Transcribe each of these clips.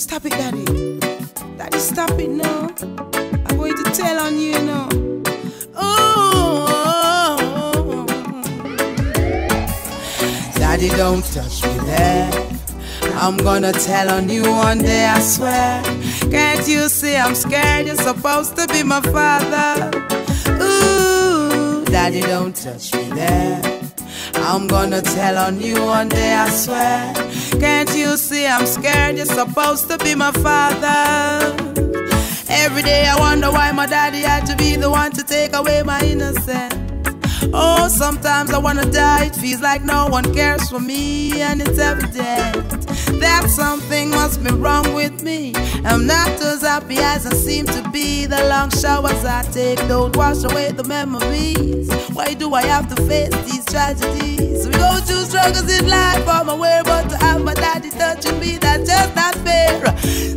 Stop it, daddy. Daddy, stop it now. I'm going to tell on you now. Oh, daddy, don't touch me there. I'm gonna tell on you one day, I swear. Can't you see I'm scared? You're supposed to be my father. Ooh, daddy, don't touch me there. I'm gonna tell on you one day, I swear. Can't you see I'm scared? You're supposed to be my father. Every day I wonder why my daddy had to be the one to take away my innocence. Oh, sometimes I wanna die. It feels like no one cares for me, and it's evident that something must be wrong with me. I'm not as happy as I seem to be. The long showers I take don't wash away the memories. Why do I have to face these tragedies? We go through struggles in life my way, but to have my daddy touching me, that's just not fair.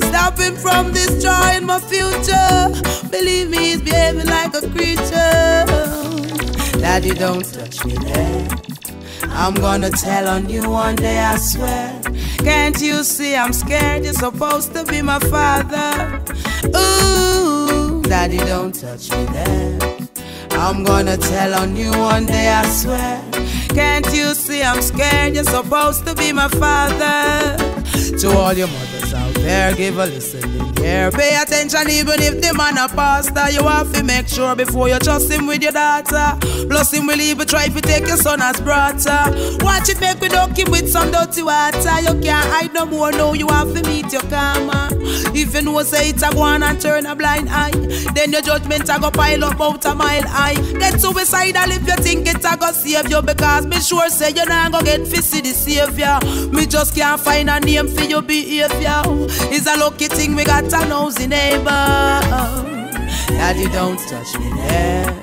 Stop him from destroying my future. Believe me, he's behaving like a creature. Daddy, don't touch me there. I'm gonna tell on you one day, I swear. Can't you see I'm scared? You're supposed to be my father. Ooh, Daddy, don't touch me there. I'm gonna tell on you one day, I swear. Can't you see I'm scared? You're supposed to be my father. To all your mothers out there, give a listening ear. Pay attention, even if the man a pastor. You have to make sure before you trust him with your daughter. Plus, him will even try to take your son as brother. Watch it, make we dunk him with some dirty water. You can't hide no more, no, you have to meet your karma. If you know, say it's a go on and turn a blind eye, then your judgment a go pile up out a mile high. Get suicidal if you think it a go save you, because me sure say you not go get fi see the savior. Me just can't find a name for your behavior. It's a lucky thing we got a nosy neighbor. Daddy, don't touch me there.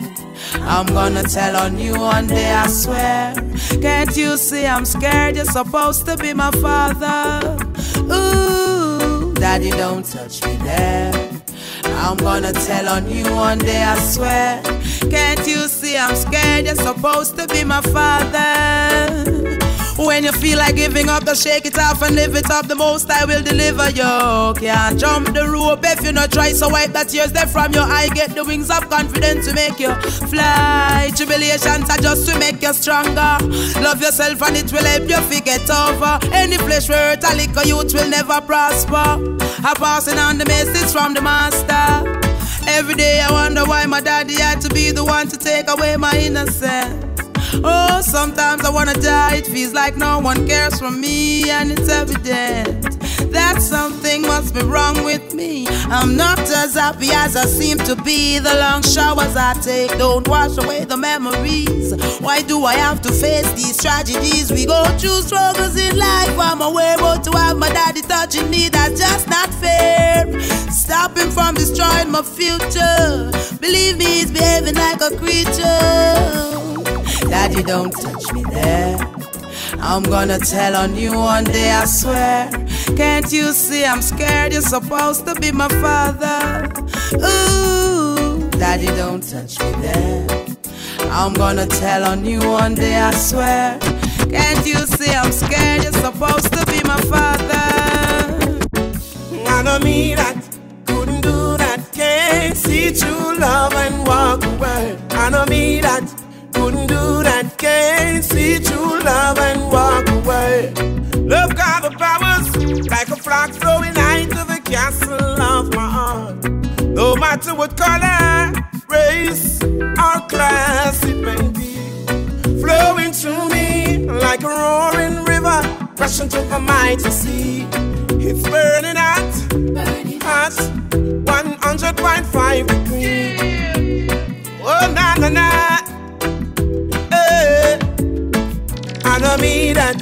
I'm gonna tell on you one day, I swear. Can't you see I'm scared? You're supposed to be my father. Ooh, Daddy, don't touch me there. I'm gonna tell on you one day, I swear. Can't you see I'm scared? You're supposed to be my father. When you feel like giving up, just shake it off and live it up. The most I will deliver you. Can't jump the rope if you not try. So wipe that tears there from your eye. Get the wings of confidence to make you fly. Tribulations are just to make you stronger. Love yourself and it will help you forget over. Any flesh where hurt a liquor youth will never prosper. I'm passing on the message from the master. Every day I wonder why my daddy had to be the one to take away my innocence. Oh, sometimes I wanna die. It feels like no one cares for me, and it's evident that something must be wrong with me. I'm not as happy as I seem to be. The long showers I take don't wash away the memories. Why do I have to face these tragedies? We go through struggles in life. I'm aware, but to have my daddy touching me, that's just not fair. Stop him from destroying my future. Believe me, he's behaving like a creature. Daddy, don't touch me there. I'm gonna tell on you one day, I swear. Can't you see I'm scared? You're supposed to be my father. Ooh, Daddy, don't touch me there. I'm gonna tell on you one day, I swear. Can't you see I'm scared? You're supposed to be my father. I know me that couldn't do that. Can't see true love and walk away. I know me that couldn't do that. Can't see true love and walk away. Love got the powers like a flock flowing into the castle of my heart. No matter what color, race, or class it may be, flowing through me like a roaring river, rushing to the mighty sea. It's burning hot, burning hot, 100.5 degrees. Oh na na na. I know me that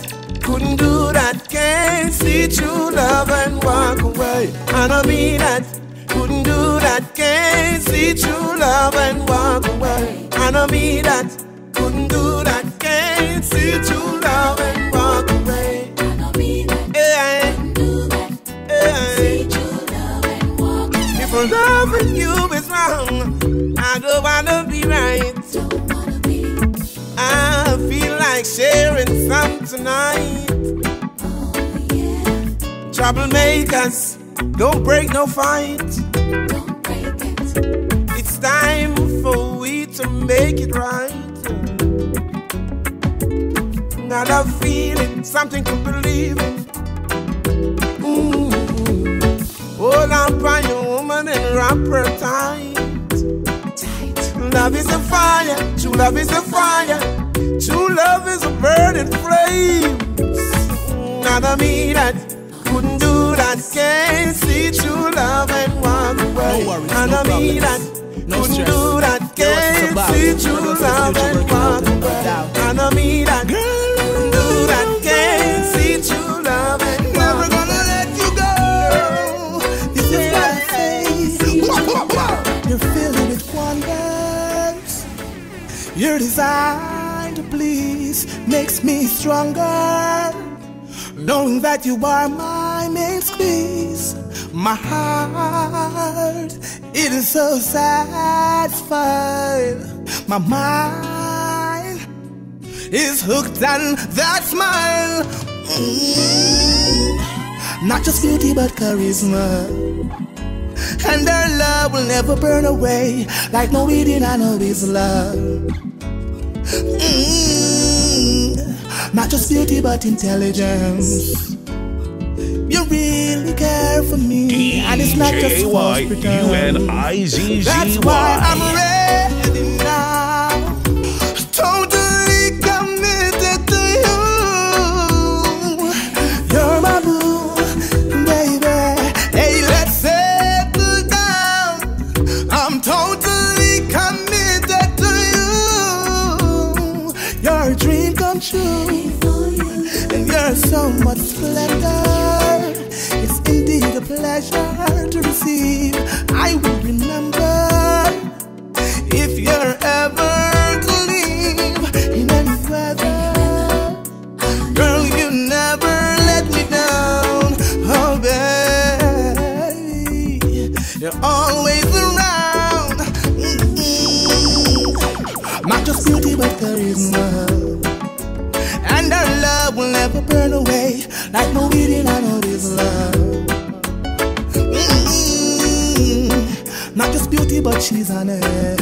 couldn't do that. Can't see true love and walk away. I know me that couldn't do that. Can't see true love and walk away. I know me that couldn't do that. Can't see true love and walk away. I know me that Yeah, couldn't do that. yeah. See true love and walk away. If loving you is wrong, I don't wanna like sharing some tonight. Troublemakers Don't break no fight. Don't break it. It's time for we to make it right. Got a feeling, something to believe in. Mm. Hold on your woman and wrap her tight. Tight. Love is a fire, true love is a fire. True love is a burning flame. Not a me that couldn't do that. Can't see true love and walk away. No worries, Not no a me that no couldn't stress. do that. You know what it's Can't about. see true love and walk away. Not a me that couldn't do that. Can't see true love and Never gonna let you go. This is my faith. You're filled with wonders. Your desire please makes me stronger. Knowing that you are my main squeeze, my heart it is so satisfied. My mind is hooked on that smile. Not just beauty but charisma. And our love will never burn away like no eating I know is love. Not just beauty but intelligence. You really care for me, and it's not just false pretend. D-J-Y-U-N-I-Z-Z-Y. That's why I'm ready now. Just on but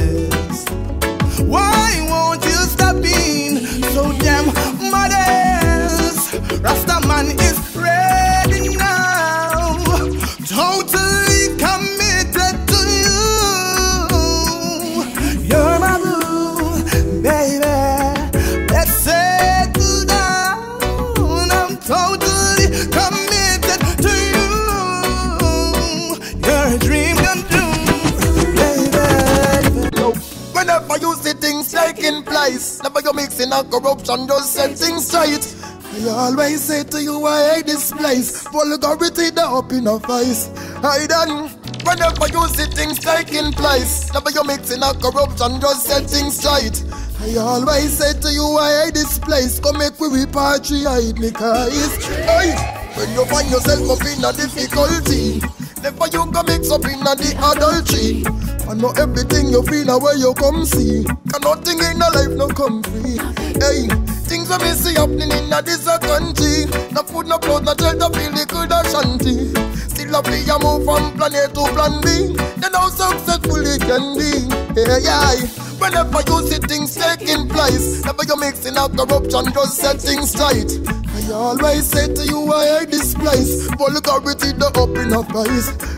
corruption, just set things straight. I always say to you, I hate this place. Vulgarity the up in our face. I done. Whenever you see things taking place, never you mixing and corruption, just set things straight. I always say to you, I hate this place. Come make we repatriate me, guys. Hey, when you find yourself up in a difficulty, never you go mix up in a the adultery. I know everything you feel away you come see. Cause nothing in a life no come free. Hey, things we me see happening in a this a country. No food, no clothes, no shelter, feel the a shanty. Still a be a move from planet to plan B. Then how successful it can be. Hey, yeah. Whenever you see things taking place, never you mixing up corruption, just set things straight. I always say to you, I hate this place. Vulgarity the up in.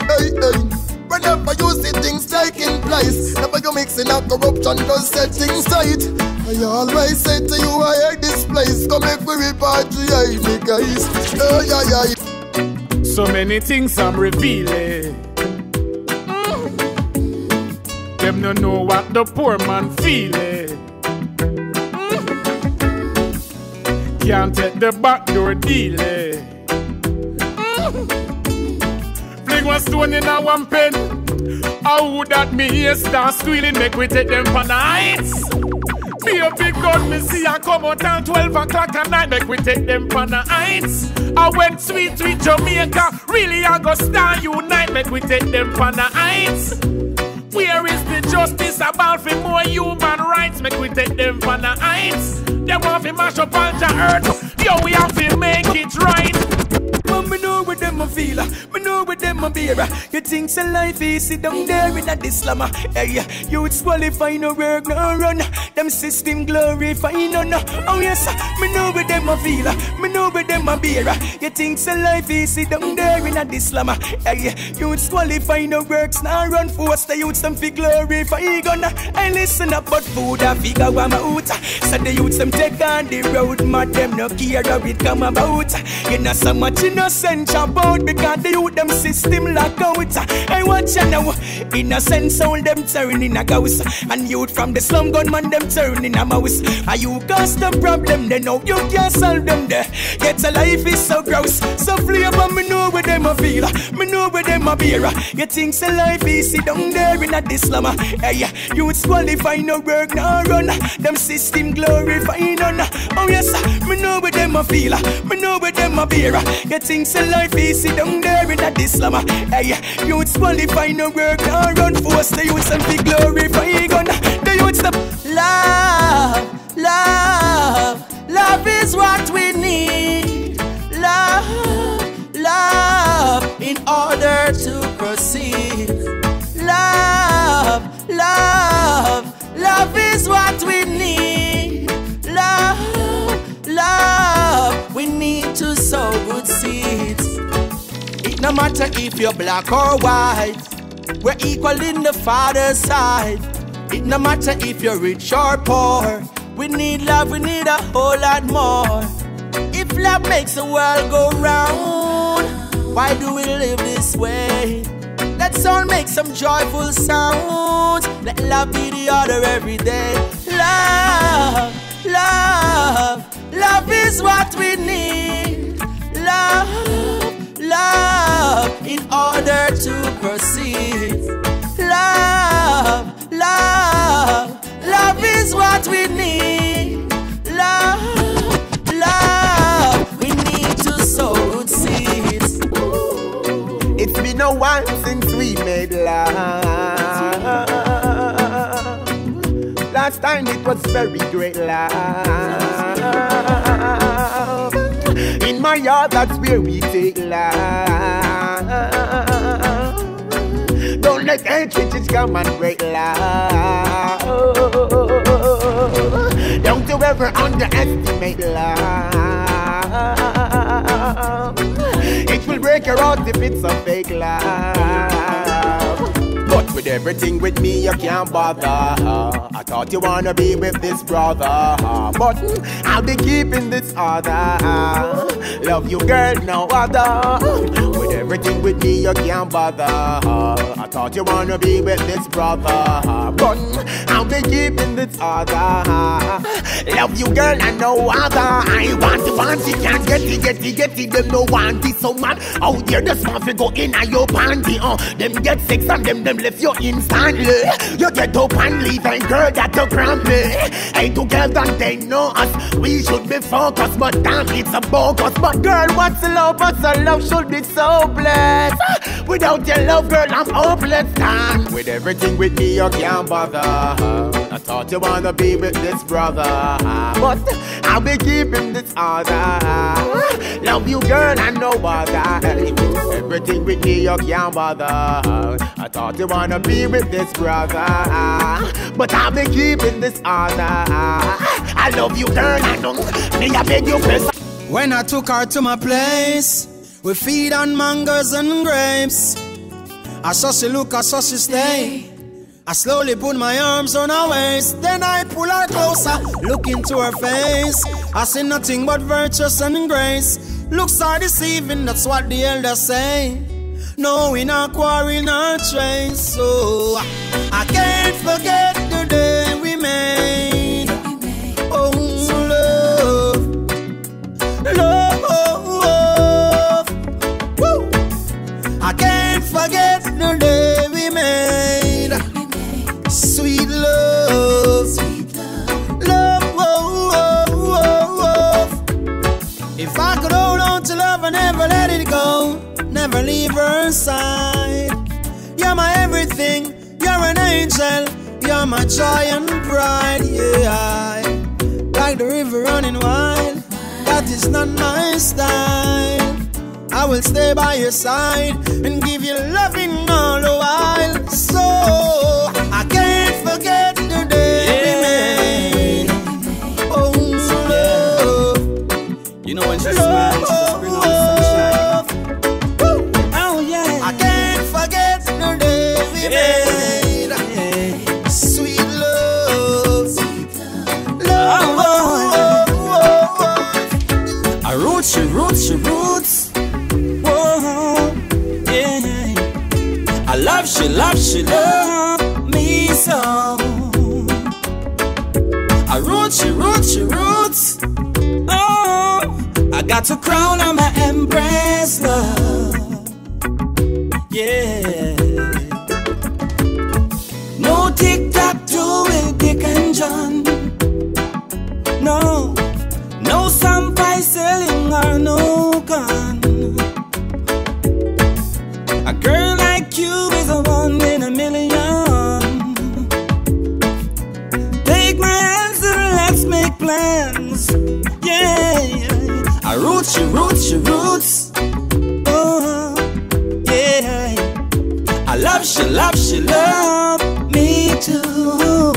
Hey, hey. Whenever you see things taking place, never you mixing up corruption, just set things straight. I always say to you, I hate this place. Come make we repatriate me, guys. Oh, yeah, yeah. So many things I'm revealing. Them no know what the poor man feeling. Can't take the back door dealing. Fling one stone in a one pen. How would that me here start squealing? Make we take them for nights. Be a big gun, me see I come out at 12 o'clock at night, make we take them for nights. I went sweet, sweet Jamaica, really I go star unite, make we take them for nights. Where is the justice about for more human rights? Make we take them for the heights. They want to mash up all the earth. Yo, we have to make it right. Me know what them a feel, me know what them a bearer. You think so life easy down there in a this slammer. Hey, youths qualify no work, no run. Them system glorify no no. Oh yes, me know where them a feel. Me know where them a bearer. You think so life easy down there in a this slammer. Hey, youths qualify oh, no works, no run. Force the youths them fi glorify gonna. I listen up, but food a figure one out. So the youths them take on the road, mad them no care how it come about. You know so much innocent about because the youth them system lock out. I watch you now, innocent soul them turn in a ghost, and youth from the slum gunman them turn in a mouse. Are you cause the problem? They know you can't solve them there. Yet a life is so gross, so flavor. Me know where them a feel, me know where them a beer. You think so life easy down there in a this slummer? Hey, youths qualify no work no run. Them system glorify none. Oh yes, me know where them a feel, me know where them a beer. You think so life easy down there in a this slummer? Hey, youths qualify no work no run. Force the youths and be glorify gun. The youths them love, love, love is what we need. Love, love, in order to proceed. Love, love, love is what we need. Love, love, we need to sow good seeds. No matter if you're black or white, we're equal in the Father's sight. It no matter if you're rich or poor, we need love, we need a whole lot more. If love makes the world go round, why do we live this way? Let's all make some joyful sounds. Let love be the order every day. Love, love, love is what we need. Love, is what we need. Love, love, we need to sow seeds. It's been a while since we made love. Last time it was very great love. In my yard, that's where we take love. Don't let hatred just come and break love. Don't you ever underestimate love. It will break your heart if it's a fake love. But with everything with me, you can't bother. I thought you wanna be with this brother. But I'll be keeping this other. Love you, girl, no other. With everything with me, you can't bother. I thought you wanna be with this brother. But I'll be keeping this other. Love you, girl, and no other. I want it, want can't get it, get it, get it. Them no want it, so man. Out there, the small go in and your panty. Uh, them get sex and them, them left you instantly. You get up and leave, and girl, that you me. Hey, together, they know us. We should be focused, but damn, it's a bogus. But girl, what's love? What's a love should be so blessed. Without your love, girl, I'm hopeless. Damn, with everything with me, you can't bother. I thought you wanna be with this brother, but I'll be keeping this other. Love you, girl, and no other. Everything with me, you can't bother. I thought you wanna be with this brother, but I'll be keeping this other. I love you, girl, I know. Me, I beg you, please. When I took her to my place, we feed on mangoes and grapes. I saw she look, I saw she stay. I slowly put my arms on her waist, then I pull her closer, look into her face. I see nothing but virtuous and grace. Looks are deceiving, that's what the elders say. No, we not quarry, not trace. So I can't forget the day we made. You're my joy and pride, yeah. Like the river running wild, that is not my style. I will stay by your side and give you loving all the while. So got to crown on my empress love. Roots, she roots. Oh, yeah. I love, she love, she love me too.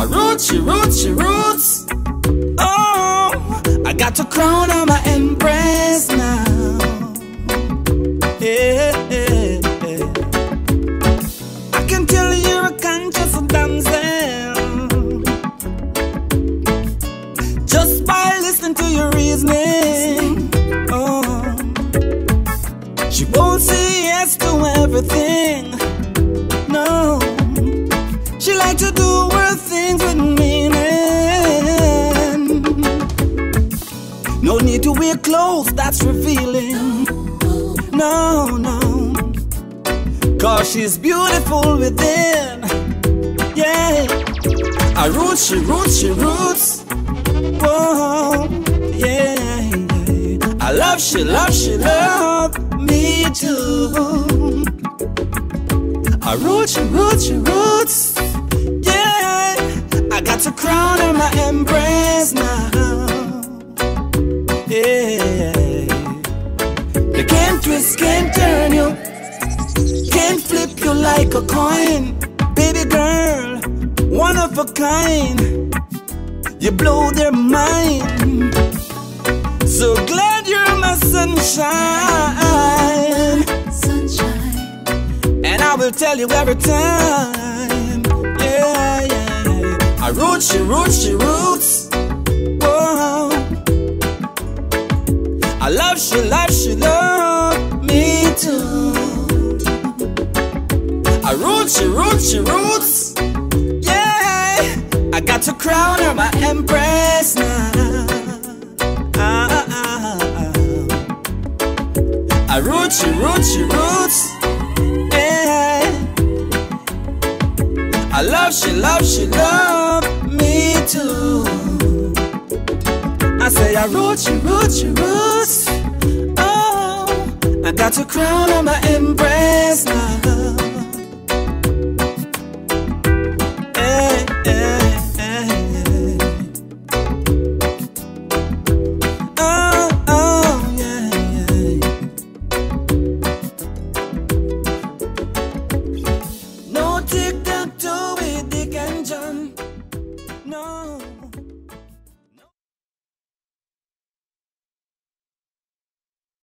I roots, she roots, she roots. Oh, I got to crown on love, she love, she love me too. I roots, she roots, she roots. Yeah. I got to crown her my embrace now. Yeah. They can't twist, can't turn you, can't flip you like a coin. Baby girl, one of a kind. You blow their mind. So glad you're my sunshine. Sunshine, And I will tell you every time. Yeah, yeah, yeah. I root, she roots, she roots. Whoa. I love, she love, she love me too. I root, she roots, she roots. Yeah, I got to crown her my empress now. I roots, she roots, she roots. Yeah. I love, she love, she love me too. I say I roots, she roots, she roots. Oh, I got to crown on my embrace now.